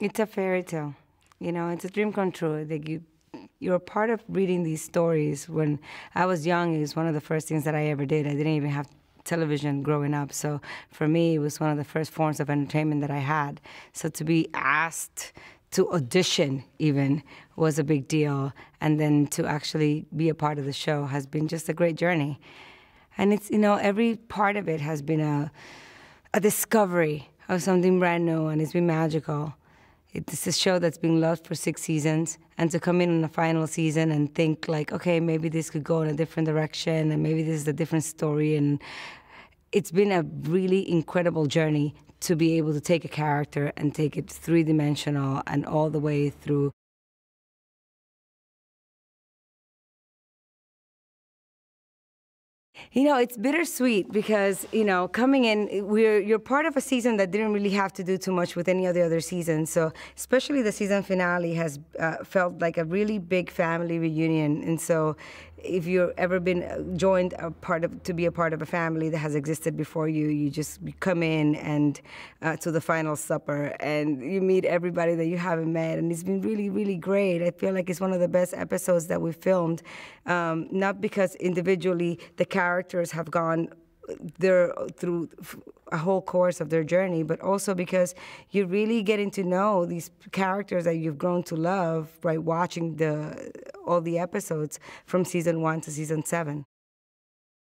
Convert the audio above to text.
It's a fairy tale. You know, it's a dream come true. Like you, you're part of reading these stories. When I was young, it was one of the first things that I ever did. I didn't even have television growing up. So for me, it was one of the first forms of entertainment that I had. So to be asked to audition even was a big deal. And then to actually be a part of the show has been just a great journey. And it's, you know, every part of it has been a, a discovery of something brand new and it's been magical. It's a show that's been loved for six seasons, and to come in on the final season and think like, okay, maybe this could go in a different direction, and maybe this is a different story, and it's been a really incredible journey to be able to take a character and take it three dimensional and all the way through You know, it's bittersweet because you know, coming in, we're you're part of a season that didn't really have to do too much with any of the other seasons. So, especially the season finale has uh, felt like a really big family reunion, and so if you've ever been uh, joined a part of to be a part of a family that has existed before you, you just come in and uh, to the final supper and you meet everybody that you haven't met, and it's been really, really great. I feel like it's one of the best episodes that we filmed, um, not because individually the characters have gone their through a whole course of their journey, but also because you're really getting to know these characters that you've grown to love by watching the all the episodes from season one to season seven.